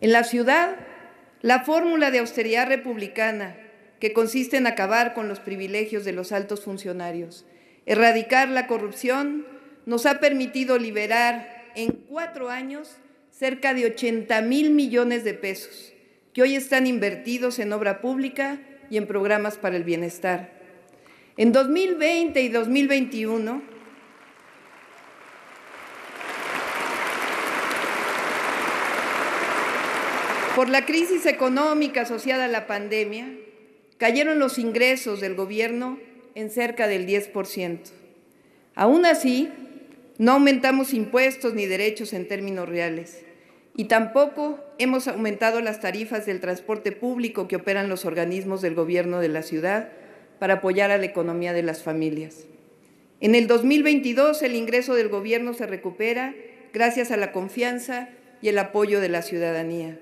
En la ciudad, la fórmula de austeridad republicana, que consiste en acabar con los privilegios de los altos funcionarios, erradicar la corrupción, nos ha permitido liberar en cuatro años cerca de 80 mil millones de pesos, que hoy están invertidos en obra pública y en programas para el bienestar. En 2020 y 2021, por la crisis económica asociada a la pandemia, cayeron los ingresos del gobierno en cerca del 10%. Aún así, no aumentamos impuestos ni derechos en términos reales y tampoco hemos aumentado las tarifas del transporte público que operan los organismos del gobierno de la ciudad para apoyar a la economía de las familias. En el 2022 el ingreso del gobierno se recupera gracias a la confianza y el apoyo de la ciudadanía.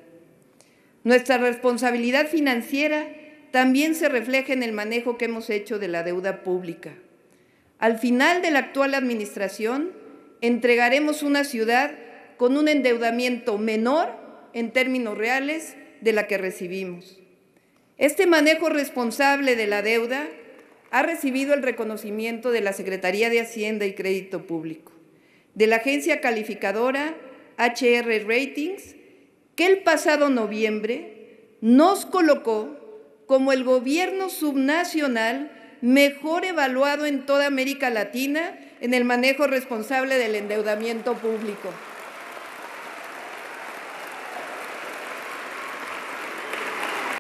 Nuestra responsabilidad financiera también se refleja en el manejo que hemos hecho de la deuda pública. Al final de la actual administración, entregaremos una ciudad con un endeudamiento menor en términos reales de la que recibimos. Este manejo responsable de la deuda ha recibido el reconocimiento de la Secretaría de Hacienda y Crédito Público, de la agencia calificadora HR Ratings, que el pasado noviembre nos colocó como el gobierno subnacional mejor evaluado en toda América Latina en el manejo responsable del endeudamiento público.